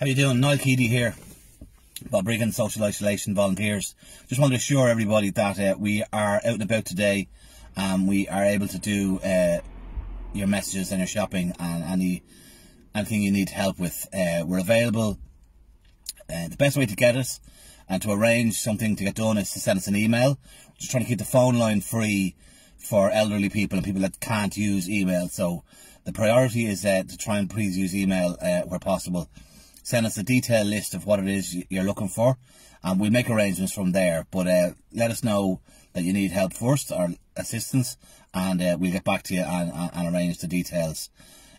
How are you doing? Niall Keady here. Balbriggan, Social Isolation Volunteers. Just want to assure everybody that uh, we are out and about today. and we are able to do uh, your messages and your shopping and any anything you need help with. Uh, we're available. Uh, the best way to get us and to arrange something to get done is to send us an email. Just trying to keep the phone line free for elderly people and people that can't use email. So the priority is uh, to try and please use email uh, where possible. Send us a detailed list of what it is you're looking for, and we'll make arrangements from there. But uh, let us know that you need help first or assistance, and uh, we'll get back to you and, and, and arrange the details.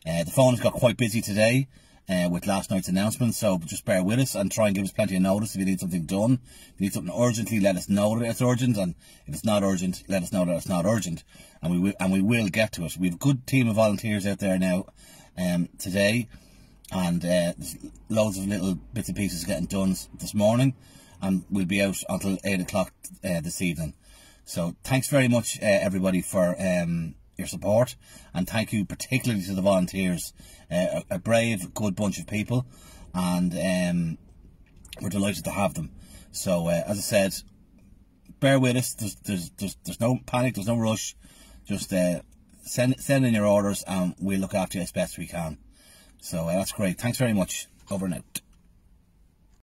Uh, the phone's got quite busy today. Uh, with last night's announcement. So just bear with us and try and give us plenty of notice if you need something done. If you need something urgently, let us know that it's urgent, and if it's not urgent, let us know that it's not urgent, and we will and we will get to it. We have a good team of volunteers out there now um, today, and uh, loads of little bits and pieces getting done this morning, and we'll be out until eight o'clock uh, this evening. So thanks very much, uh, everybody, for um, your support, and thank you particularly to the volunteers, uh, a, a, brave, good bunch of people, and um, we're delighted to have them. So, uh, as I said, bear with us. There's, there's, there's, there's no panic. There's no rush. Just uh, send send in your orders, and we'll look after you as best we can. So uh, that's great. Thanks very much. Over out.